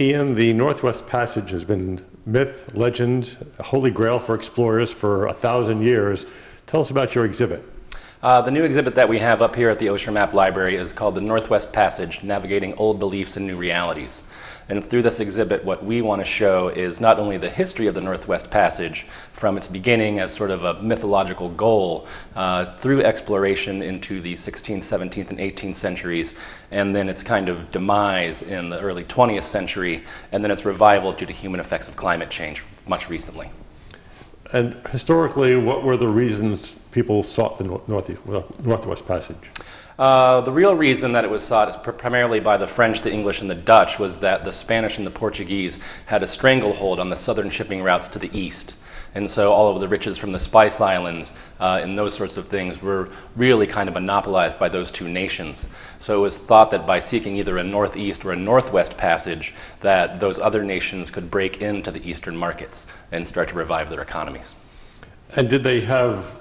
Ian, the Northwest Passage has been myth, legend, holy grail for explorers for a thousand years. Tell us about your exhibit. Uh, the new exhibit that we have up here at the Osher Map Library is called the Northwest Passage Navigating Old Beliefs and New Realities. And through this exhibit, what we want to show is not only the history of the Northwest Passage from its beginning as sort of a mythological goal uh, through exploration into the 16th, 17th, and 18th centuries, and then its kind of demise in the early 20th century, and then its revival due to human effects of climate change much recently. And historically, what were the reasons people sought the North, Northwest Passage? Uh, the real reason that it was sought is pr primarily by the French, the English, and the Dutch was that the Spanish and the Portuguese had a stranglehold on the southern shipping routes to the east. And so all of the riches from the Spice Islands uh, and those sorts of things were really kind of monopolized by those two nations. So it was thought that by seeking either a northeast or a northwest passage, that those other nations could break into the eastern markets and start to revive their economies. And did they have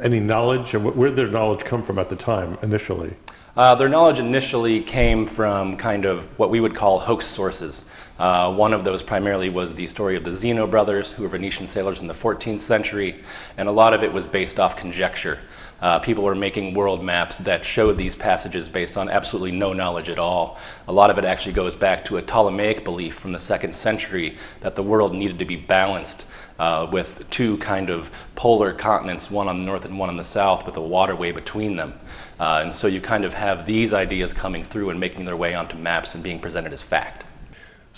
any knowledge? Where did their knowledge come from at the time, initially? Uh, their knowledge initially came from kind of what we would call hoax sources. Uh, one of those primarily was the story of the Zeno brothers, who were Venetian sailors in the 14th century, and a lot of it was based off conjecture. Uh, people were making world maps that showed these passages based on absolutely no knowledge at all. A lot of it actually goes back to a Ptolemaic belief from the second century that the world needed to be balanced uh, with two kind of polar continents, one on the north and one on the south, with a waterway between them. Uh, and so you kind of have these ideas coming through and making their way onto maps and being presented as fact.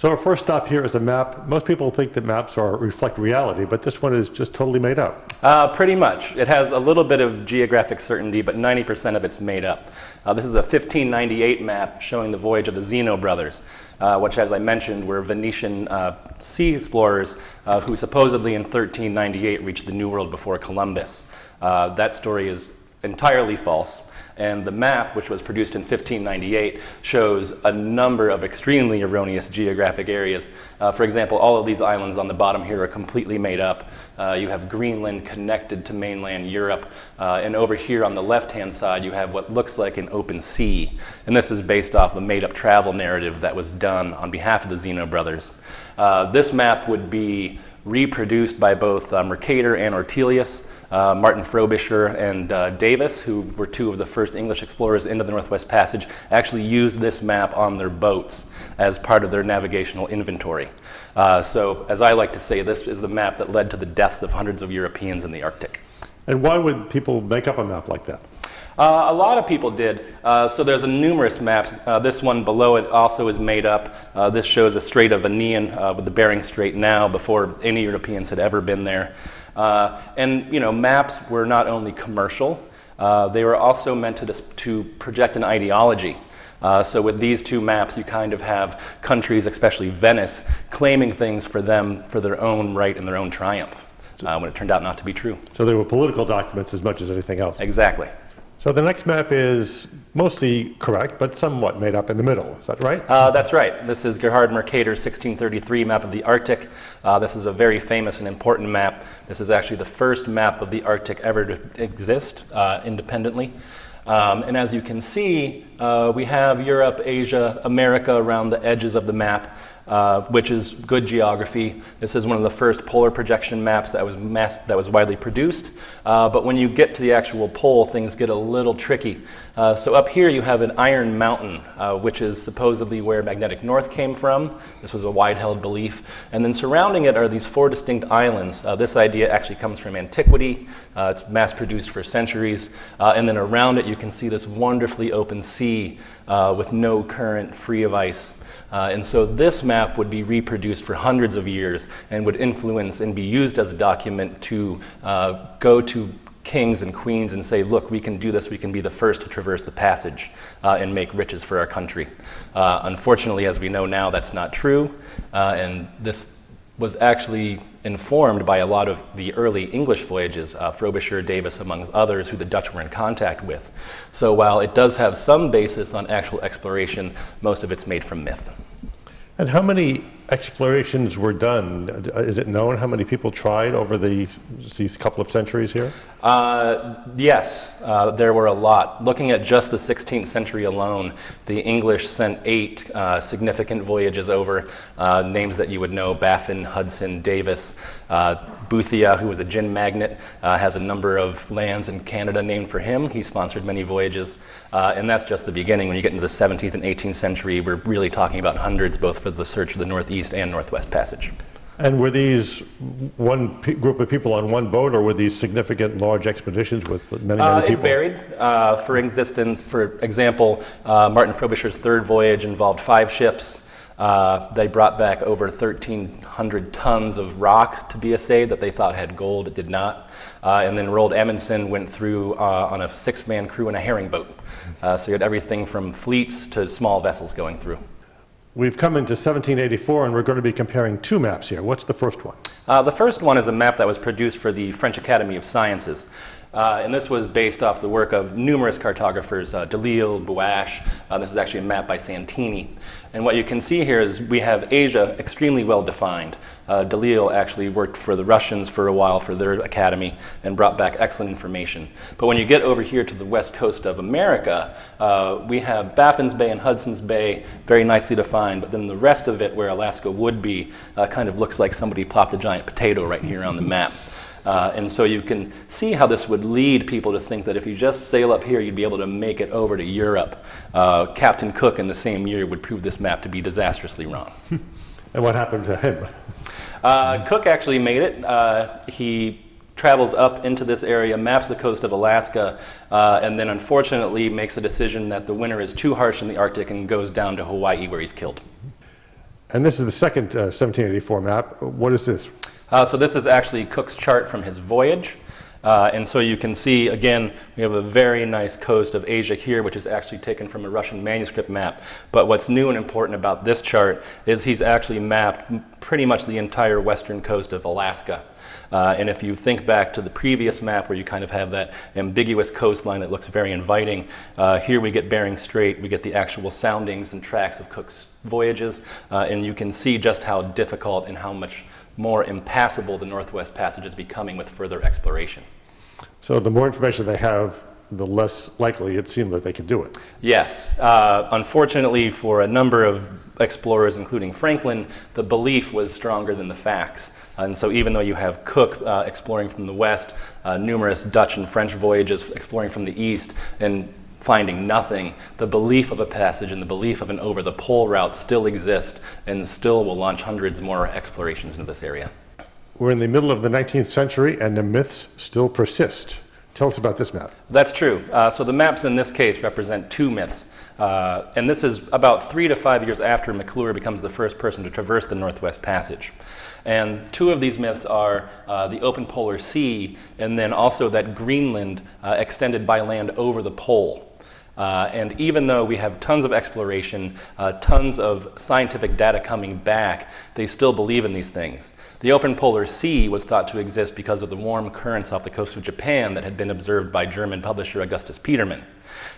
So our first stop here is a map. Most people think that maps are reflect reality, but this one is just totally made up. Uh, pretty much. It has a little bit of geographic certainty, but 90% of it's made up. Uh, this is a 1598 map showing the voyage of the Zeno brothers, uh, which, as I mentioned, were Venetian uh, sea explorers uh, who supposedly in 1398 reached the New World before Columbus. Uh, that story is entirely false. And the map, which was produced in 1598, shows a number of extremely erroneous geographic areas. Uh, for example, all of these islands on the bottom here are completely made up. Uh, you have Greenland connected to mainland Europe. Uh, and over here on the left-hand side, you have what looks like an open sea. And this is based off the made-up travel narrative that was done on behalf of the Zeno brothers. Uh, this map would be reproduced by both uh, Mercator and Ortelius. Uh, Martin Frobisher and uh, Davis, who were two of the first English explorers into the Northwest Passage, actually used this map on their boats as part of their navigational inventory. Uh, so, as I like to say, this is the map that led to the deaths of hundreds of Europeans in the Arctic. And why would people make up a map like that? Uh, a lot of people did. Uh, so there's a numerous maps. Uh, this one below it also is made up. Uh, this shows a Strait of Anian uh, with the Bering Strait now before any Europeans had ever been there. Uh, and you know, maps were not only commercial, uh, they were also meant to, to project an ideology. Uh, so with these two maps, you kind of have countries, especially Venice, claiming things for them for their own right and their own triumph, uh, when it turned out not to be true. So they were political documents as much as anything else. Exactly. So the next map is mostly correct, but somewhat made up in the middle. Is that right? Uh, that's right. This is Gerhard Mercator's 1633 map of the Arctic. Uh, this is a very famous and important map. This is actually the first map of the Arctic ever to exist uh, independently. Um, and as you can see, uh, we have Europe, Asia, America around the edges of the map. Uh, which is good geography. This is one of the first polar projection maps that was, mass- that was widely produced. Uh, but when you get to the actual pole, things get a little tricky. Uh, so up here you have an iron mountain, uh, which is supposedly where magnetic north came from. This was a wide held belief. And then surrounding it are these four distinct islands. Uh, this idea actually comes from antiquity. it's mass produced for centuries. and then around it you can see this wonderfully open sea with no current, free of ice. Uh, and so this map would be reproduced for hundreds of years and would influence and be used as a document to uh, go to kings and queens and say, look, we can do this, we can be the first to traverse the passage uh, and make riches for our country. Uh, unfortunately, as we know now, that's not true. Uh, and this was actually informed by a lot of the early English voyages, uh, Frobisher, Davis, among others, who the Dutch were in contact with. So while it does have some basis on actual exploration, most of it's made from myth. And how many explorations were done, is it known how many people tried over the, these couple of centuries here? Uh, yes, uh, there were a lot. Looking at just the 16th century alone, the English sent eight uh, significant voyages over, uh, names that you would know Baffin, Hudson, Davis. Uh, Boothia, who was a gin magnate, uh, has a number of lands in Canada named for him. He sponsored many voyages. and that's just the beginning. When you get into the 17th and 18th century, we're really talking about hundreds both for the search of the Northeast and Northwest Passage. And were these one p- group of people on one boat, or were these significant, large expeditions with many, many Uh, people? it varied. Uh, for, existent, for example, uh, Martin Frobisher's third voyage involved five ships. Uh, they brought back over 1,300 tons of rock to BSA that they thought had gold. It did not. Uh, and then Roald Amundsen went through uh, on a six-man crew in a herring boat. Uh, so you had everything from fleets to small vessels going through. We've come into 1784, and we're going to be comparing two maps here. What's the first one? Uh, the first one is a map that was produced for the French Academy of Sciences. Uh, and this was based off the work of numerous cartographers, uh, Delisle, Buache. Uh, this is actually a map by Santini. And what you can see here is we have Asia extremely well defined. Uh, Delisle actually worked for the Russians for a while for their academy and brought back excellent information. But when you get over here to the west coast of America, uh, we have Baffin's Bay and Hudson's Bay very nicely defined, but then the rest of it, where Alaska would be, uh, kind of looks like somebody plopped a giant potato right here on the map. Uh, and so you can see how this would lead people to think that if you just sail up here, you'd be able to make it over to Europe. Uh, Captain Cook in the same year would prove this map to be disastrously wrong. and what happened to him? Uh, Cook actually made it. Uh, he travels up into this area, maps the coast of Alaska, uh, and then unfortunately makes a decision that the winter is too harsh in the Arctic and goes down to Hawaii where he's killed. And this is the second 1784 map. What is this? Uh, so this is actually Cook's chart from his voyage. Uh, and so you can see, again, we have a very nice coast of Asia here, which is actually taken from a Russian manuscript map. But what's new and important about this chart is he's actually mapped pretty much the entire western coast of Alaska. Uh, and if you think back to the previous map where you kind of have that ambiguous coastline that looks very inviting, uh, here we get Bering Strait, we get the actual soundings and tracks of Cook's voyages, uh, and you can see just how difficult and how much more impassable the Northwest Passage is becoming with further exploration. So the more information they have, the less likely it seemed that they could do it. Yes. Uh, unfortunately, for a number of explorers, including Franklin, the belief was stronger than the facts. And so, even though you have Cook uh, exploring from the west, uh, numerous Dutch and French voyages exploring from the east, and finding nothing, the belief of a passage and the belief of an over the pole route still exist and still will launch hundreds more explorations into this area. We're in the middle of the 19th century and the myths still persist. Tell us about this map. That's true. Uh, so the maps in this case represent two myths. Uh, and this is about three to five years after McClure becomes the first person to traverse the Northwest Passage. And two of these myths are uh, the open polar sea and then also that Greenland uh, extended by land over the pole. Uh, and even though we have tons of exploration, uh, tons of scientific data coming back, they still believe in these things. The open polar sea was thought to exist because of the warm currents off the coast of Japan that had been observed by German publisher Augustus Petermann.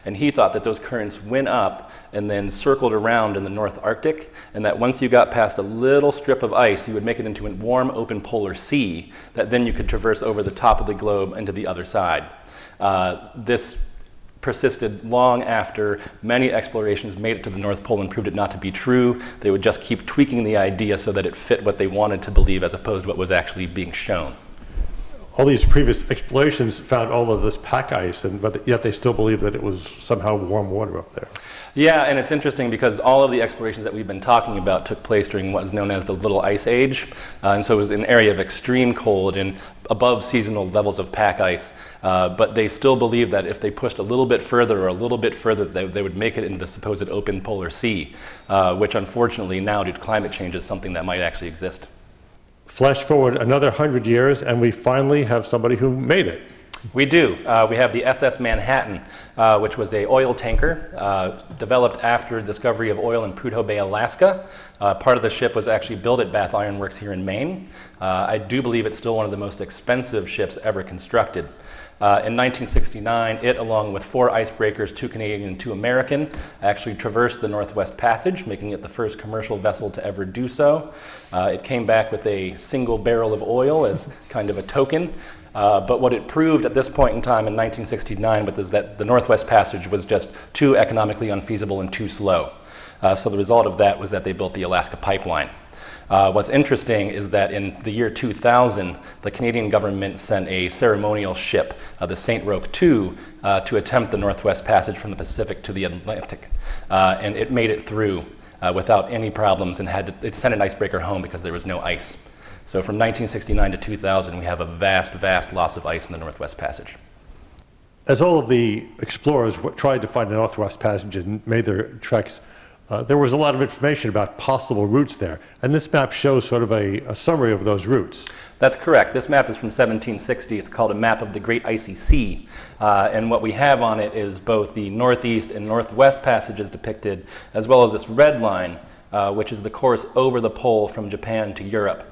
And he thought that those currents went up and then circled around in the North Arctic, and that once you got past a little strip of ice, you would make it into a warm open polar sea that then you could traverse over the top of the globe into the other side. Uh, this persisted long after many explorations made it to the North Pole and proved it not to be true. They would just keep tweaking the idea so that it fit what they wanted to believe as opposed to what was actually being shown. All these previous explorations found all of this pack ice, and, but yet they still believe that it was somehow warm water up there. Yeah, and it's interesting because all of the explorations that we've been talking about took place during what is known as the Little Ice Age. Uh, and so it was an area of extreme cold and above seasonal levels of pack ice. Uh, but they still believe that if they pushed a little bit further or a little bit further, they, they would make it into the supposed open polar sea, uh, which unfortunately now, due to climate change, is something that might actually exist. Flash forward another hundred years, and we finally have somebody who made it. We do. Uh, we have the SS Manhattan, uh, which was a oil tanker uh, developed after the discovery of oil in Prudhoe Bay, Alaska. Uh, part of the ship was actually built at Bath Iron Works here in Maine. Uh, I do believe it's still one of the most expensive ships ever constructed. Uh, in 1969, it, along with four icebreakers, two Canadian and two American, actually traversed the Northwest Passage, making it the first commercial vessel to ever do so. Uh, it came back with a single barrel of oil as kind of a token. Uh, but what it proved at this point in time in 1969 was that the Northwest Passage was just too economically unfeasible and too slow. Uh, so the result of that was that they built the Alaska Pipeline. Uh, what's interesting is that in the year 2000, the Canadian government sent a ceremonial ship, uh, the St. Roch II, uh, to attempt the Northwest Passage from the Pacific to the Atlantic. Uh, and it made it through uh, without any problems and had to, it sent an icebreaker home because there was no ice. So from 1969 to 2000, we have a vast, vast loss of ice in the Northwest Passage. As all of the explorers tried to find the Northwest Passage and made their treks, uh, there was a lot of information about possible routes there. And this map shows sort of a, a summary of those routes. That's correct. This map is from 1760. It's called a map of the Great Icy Sea. Uh, and what we have on it is both the northeast and northwest passages depicted, as well as this red line, uh, which is the course over the pole from Japan to Europe.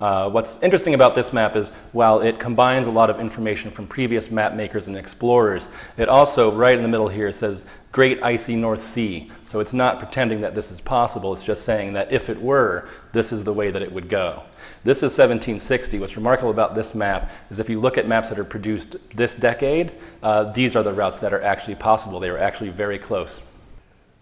Uh, what's interesting about this map is while it combines a lot of information from previous map makers and explorers, it also, right in the middle here, says Great Icy North Sea. So it's not pretending that this is possible, it's just saying that if it were, this is the way that it would go. This is 1760. What's remarkable about this map is if you look at maps that are produced this decade, uh, these are the routes that are actually possible. They are actually very close.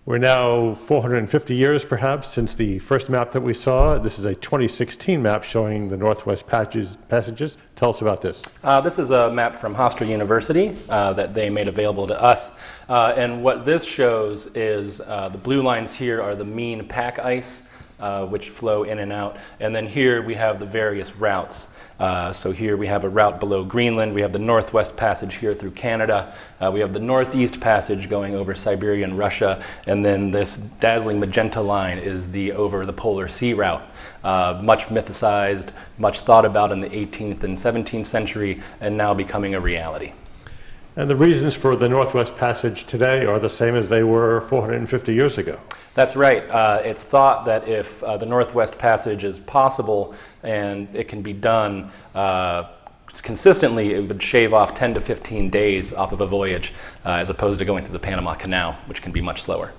We're now 450 years perhaps since the first map that we saw. This is a 2016 map showing the Northwest Passages. Tell us about this. Uh, this is a map from Hofstra University uh, that they made available to us. Uh, and what this shows is uh, the blue lines here are the mean pack ice, uh, which flow in and out. And then here we have the various routes. Uh, so here we have a route below Greenland. We have the Northwest Passage here through Canada. Uh, we have the Northeast Passage going over Siberia and Russia. And then this dazzling magenta line is the over the Polar Sea route. Uh, much mythicized, much thought about in the 18th and 17th century, and now becoming a reality. And the reasons for the Northwest Passage today are the same as they were 450 years ago. That's right. Uh, it's thought that if uh, the Northwest Passage is possible and it can be done uh, consistently, it would shave off 10 to 15 days off of a voyage uh, as opposed to going through the Panama Canal, which can be much slower.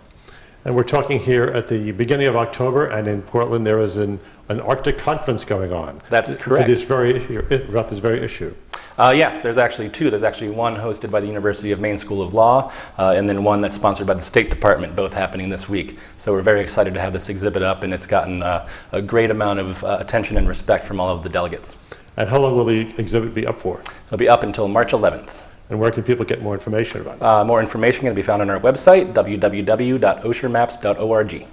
And we're talking here at the beginning of October, and in Portland there is an, an Arctic conference going on. That's correct. For this very, about this very issue. Uh, yes, there's actually two. There's actually one hosted by the University of Maine School of Law, uh, and then one that's sponsored by the State Department, both happening this week. So we're very excited to have this exhibit up, and it's gotten uh, a great amount of uh, attention and respect from all of the delegates. And how long will the exhibit be up for? It'll be up until March 11th. And where can people get more information about it? Uh, more information can be found on our website, www.oshermaps.org.